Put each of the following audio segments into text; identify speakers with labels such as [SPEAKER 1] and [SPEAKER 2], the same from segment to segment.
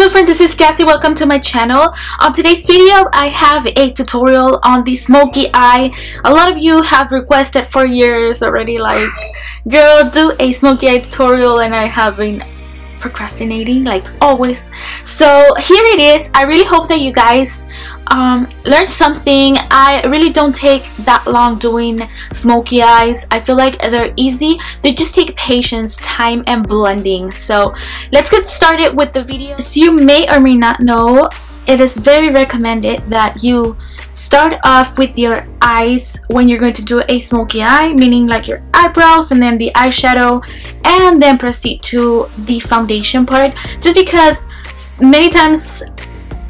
[SPEAKER 1] Hello friends, this is Jassy. Welcome to my channel. On today's video, I have a tutorial on the smoky eye. A lot of you have requested for years already like, girl, do a smoky eye tutorial and I have been procrastinating like always. So here it is. I really hope that you guys um, learned something. I really don't take that long doing smoky eyes. I feel like they're easy. They just take patience, time, and blending. So let's get started with the video. As you may or may not know, it is very recommended that you start off with your eyes when you're going to do a smoky eye meaning like your eyebrows and then the eyeshadow and then proceed to the foundation part. Just because many times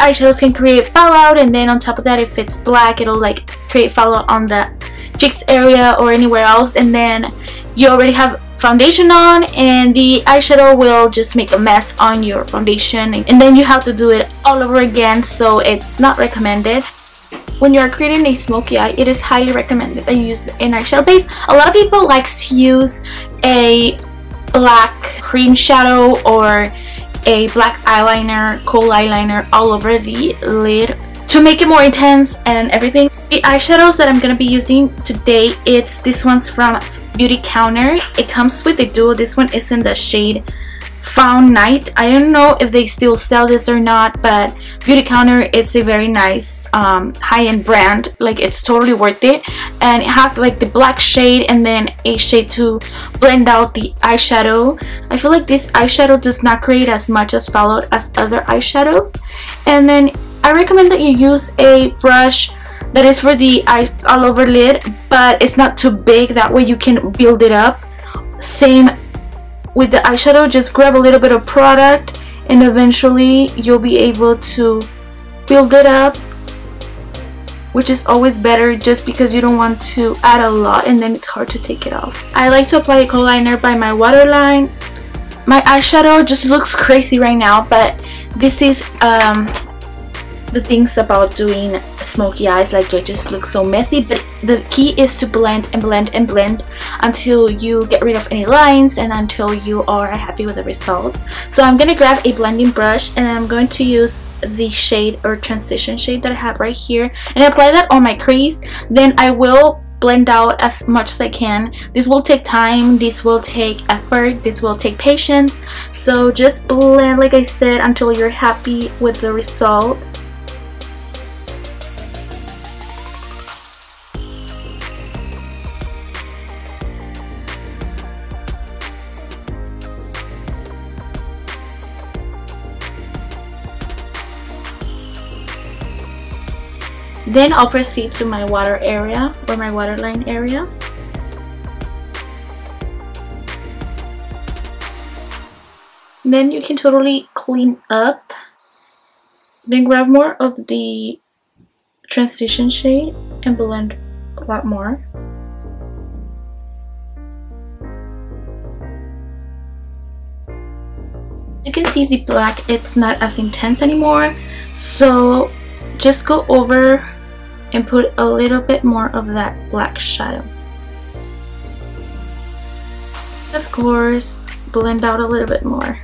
[SPEAKER 1] eyeshadows can create fallout and then on top of that if it's black it'll like create fallout on the cheeks area or anywhere else. And then you already have foundation on and the eyeshadow will just make a mess on your foundation. And then you have to do it all over again so it's not recommended when you are creating a smoky eye it is highly recommended that you use an eyeshadow base a lot of people likes to use a black cream shadow or a black eyeliner, kohl eyeliner all over the lid to make it more intense and everything. The eyeshadows that I'm going to be using today, it's this one's from Beauty Counter. It comes with a duo. This one is in the shade Found Night. I don't know if they still sell this or not, but Beauty Counter, it's a very nice um, high-end brand like it's totally worth it. And it has like the black shade and then a shade to blend out the eyeshadow. I feel like this eyeshadow does not create as much as fallout as other eyeshadows. And then I recommend that you use a brush that is for the eye all over lid but it's not too big. That way you can build it up. Same with the eyeshadow just grab a little bit of product and eventually you'll be able to build it up which is always better just because you don't want to add a lot and then it's hard to take it off. I like to apply a kohl liner by my waterline. My eyeshadow just looks crazy right now but this is um, the things about doing smoky eyes like they just look so messy but the key is to blend and blend and blend until you get rid of any lines and until you are happy with the results so I'm gonna grab a blending brush and I'm going to use the shade or transition shade that I have right here. And apply that on my crease then I will blend out as much as I can. This will take time this will take effort this will take patience. So just blend like I said until you're happy with the results Then I'll proceed to my water area or my waterline area. Then you can totally clean up. Then grab more of the transition shade and blend a lot more. You can see the black, it's not as intense anymore. So just go over and put a little bit more of that black shadow. Of course, blend out a little bit more.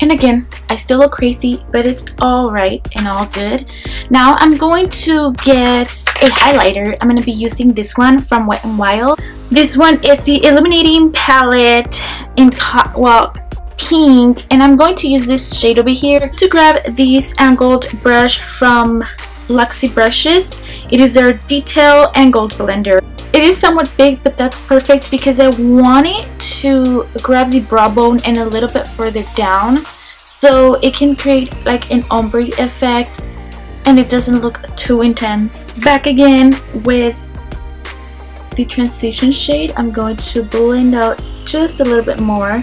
[SPEAKER 1] And again, I still look crazy, but it's alright and all good. Now I'm going to get a highlighter. I'm going to be using this one from Wet n Wild. This one is the Illuminating Palette in well pink and I'm going to use this shade over here to grab this angled brush from Luxie Brushes. It is their Detail Angled Blender. It is somewhat big but that's perfect because I want it to grab the brow bone and a little bit further down so it can create like an ombre effect and it doesn't look too intense. Back again with the transition shade, I'm going to blend out just a little bit more.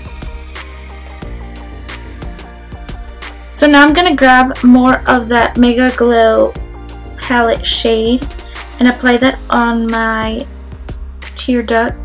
[SPEAKER 1] So now I'm going to grab more of that Mega Glow palette shade and apply that on my tear duct.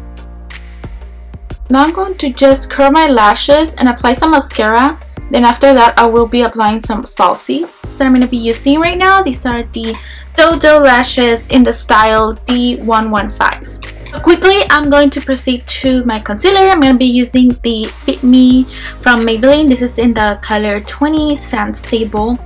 [SPEAKER 1] Now I'm going to just curl my lashes and apply some mascara. Then after that I will be applying some falsies. that I'm going to be using right now. These are the Dodo lashes in the style D115. Quickly, I'm going to proceed to my concealer. I'm going to be using the Fit Me from Maybelline. This is in the color 20 Sand Sable.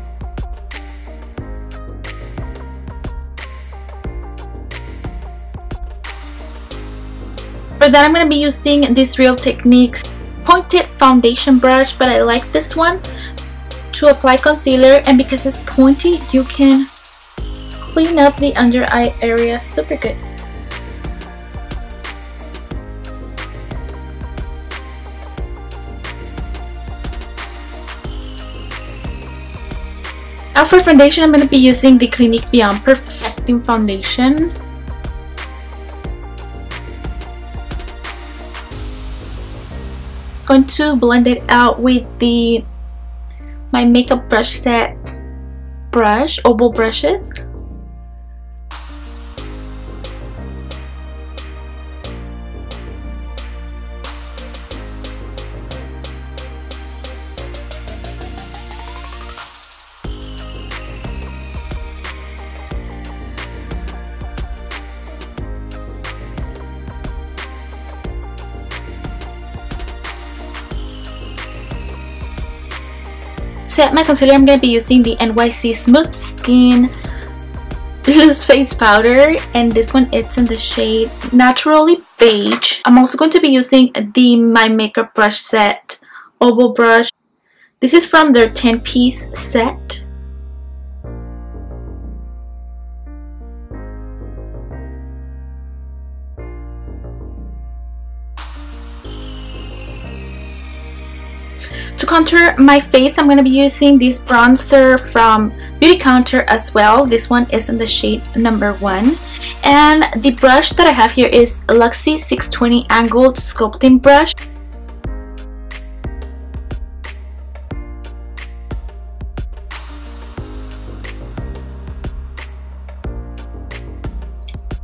[SPEAKER 1] For that, I'm going to be using this Real Techniques pointed foundation brush, but I like this one to apply concealer. And because it's pointy, you can clean up the under eye area super good. Now for foundation, I'm going to be using the Clinique Beyond Perfecting Foundation. Going to blend it out with the my makeup brush set brush, oval brushes. Set my concealer, I'm going to be using the NYC Smooth Skin Loose Face Powder. And this one, it's in the shade Naturally Beige. I'm also going to be using the My Makeup Brush Set Oval Brush. This is from their 10-piece set. Contour my face, I'm going to be using this bronzer from Beauty Counter as well. This one is in the shade number 1. And the brush that I have here is Luxie 620 Angled Sculpting Brush.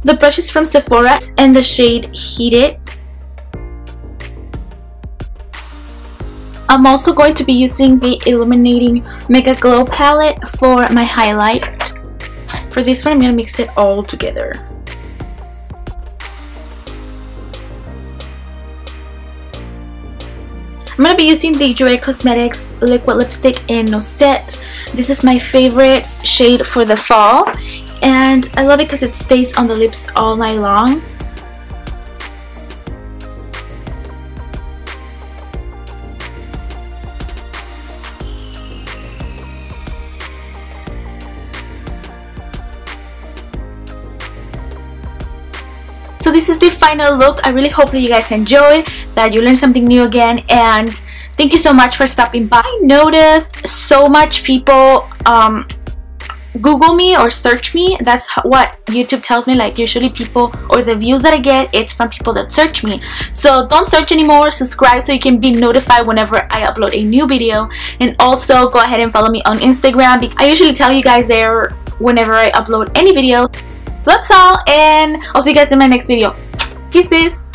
[SPEAKER 1] The brush is from Sephora in the shade Heated. I'm also going to be using the Illuminating Mega Glow palette for my highlight. For this one, I'm going to mix it all together. I'm going to be using the Jouer Cosmetics Liquid Lipstick in Noisette. This is my favorite shade for the fall. And I love it because it stays on the lips all night long. This is the final look. I really hope that you guys enjoyed that you learned something new again and thank you so much for stopping by. I noticed so much people um, google me or search me. That's what youtube tells me like usually people or the views that i get it's from people that search me. So don't search anymore. Subscribe so you can be notified whenever i upload a new video. And also go ahead and follow me on instagram. I usually tell you guys there whenever i upload any video that's all and I'll see you guys in my next video. Kisses!